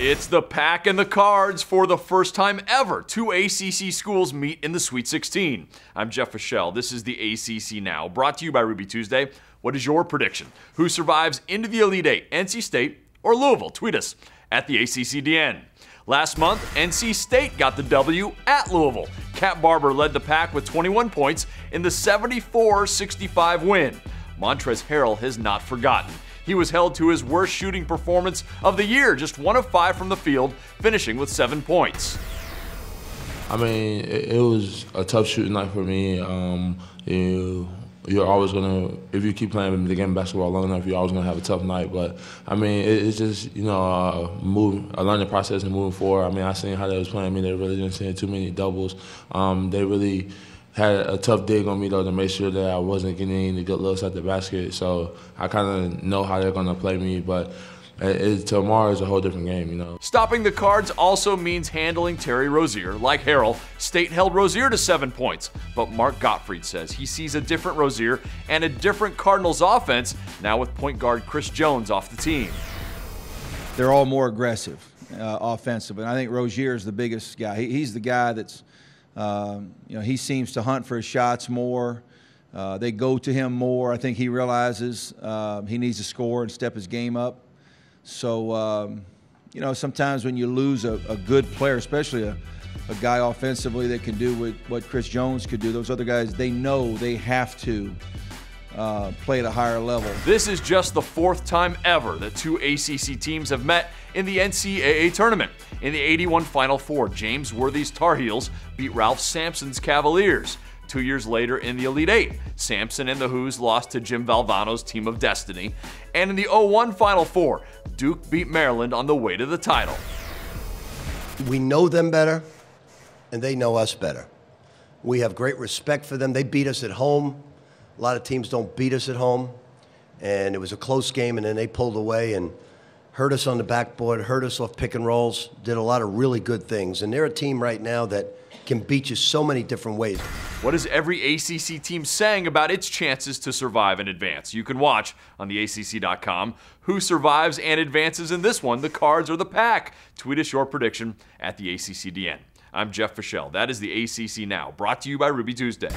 It's the pack and the cards for the first time ever. Two ACC schools meet in the Sweet 16. I'm Jeff Fischel. This is the ACC Now, brought to you by Ruby Tuesday. What is your prediction? Who survives into the Elite Eight, NC State or Louisville? Tweet us at the ACCDN. Last month, NC State got the W at Louisville. Cat Barber led the pack with 21 points in the 74 65 win. Montrezl Harrell has not forgotten. He was held to his worst shooting performance of the year, just one of five from the field, finishing with seven points. I mean, it, it was a tough shooting night for me. Um, you, you're always gonna, if you keep playing the game basketball long enough, you're always gonna have a tough night. But I mean, it, it's just you know, uh, move, a learning process and moving forward. I mean, I seen how they was playing. Mean, they really didn't see too many doubles. Um, they really had a tough dig on me though to make sure that I wasn't getting any good looks at the basket. So I kind of know how they're gonna play me, but. It, it, tomorrow is a whole different game, you know. Stopping the cards also means handling Terry Rozier. Like Harrell, State held Rozier to seven points, but Mark Gottfried says he sees a different Rozier and a different Cardinals offense now with point guard Chris Jones off the team. They're all more aggressive uh, offensively, and I think Rozier is the biggest guy. He, he's the guy that's um, you know, he seems to hunt for his shots more. Uh, they go to him more. I think he realizes uh, he needs to score and step his game up. So, um, you know, sometimes when you lose a, a good player, especially a, a, guy offensively that can do what, what Chris Jones could do, those other guys, they know they have to uh, play at a higher level. This is just the fourth time ever that two ACC teams have met in the NCAA tournament. In the 81 Final Four, James Worthy's Tar Heels beat Ralph Sampson's Cavaliers. Two years later in the Elite Eight, Sampson and the Hoos lost to Jim Valvano's Team of Destiny. And in the 01 Final Four, Duke beat Maryland on the way to the title. We know them better, and they know us better. We have great respect for them. They beat us at home. A lot of teams don't beat us at home. And it was a close game, and then they pulled away and hurt us on the backboard, hurt us off pick and rolls, did a lot of really good things. And they're a team right now that can beat you so many different ways. What is every ACC team saying about its chances to survive and advance? You can watch on the ACC.com who survives and advances in this one, the cards or the pack. Tweet us your prediction at the ACCDN. I'm Jeff Fischel. That is the ACC Now, brought to you by Ruby Tuesday.